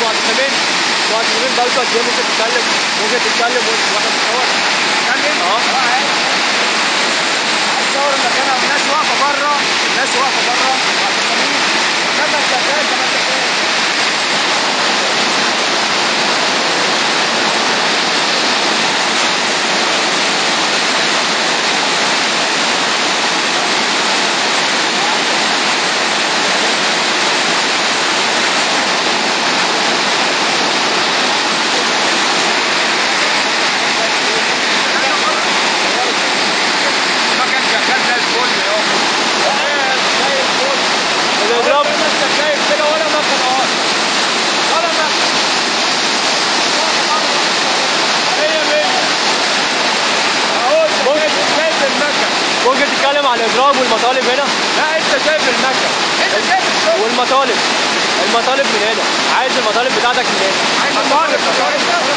माध्यमेन माध्यमेन बालका जो मुझे निकाले मुझे निकाले वो वाटर पावर على الاضراب والمطالب هنا؟ لا أنت شايف المكتب أنت شايف الشغل والمطالب. المطالب من هنا. عايز المطالب بتاعتك من هنا. عايز المطالب. بتاعتك